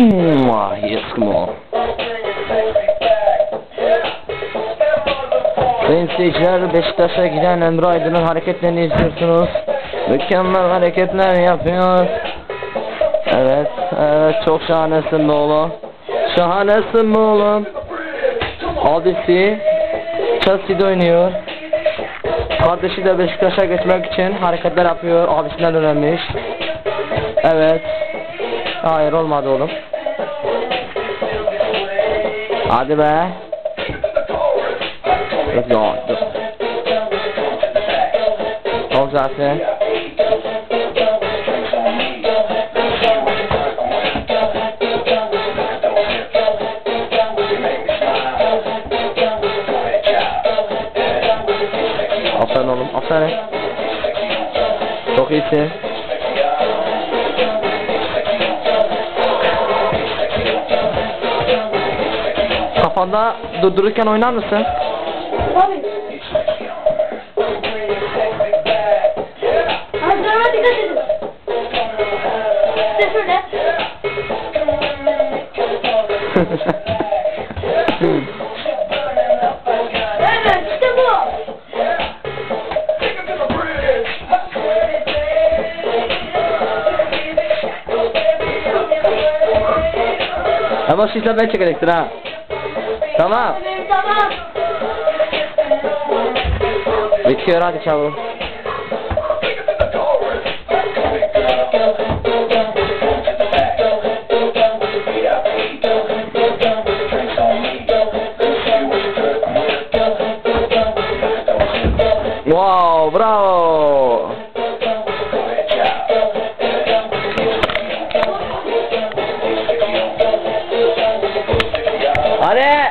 Mwah, Eskimo. Sayın seyirciler Beşiktaş'a giden Emre Aydın'ın hareketlerini izliyorsunuz. Mükemmel hareketler yapıyor. Evet, evet çok şahanesin be oğlum. Şahanesin oğlum. Abisi Chelsea'de oynuyor. Kardeşi de Beşiktaş'a geçmek için hareketler yapıyor. Abisinden öğrenmiş. Evet. Hayır olmadı oğlum. Hadi be. Dur ya dur. Aferin. Çok iyisin. Kafanda durdururken oynar mısın? Tabii. Antrenöre dikkat edin. İşte şöyle. Ama şişle ben çekeceksin ha. Tamam. Tamam. Bitiyor hadi çabuk. Wow, bravo. あれ？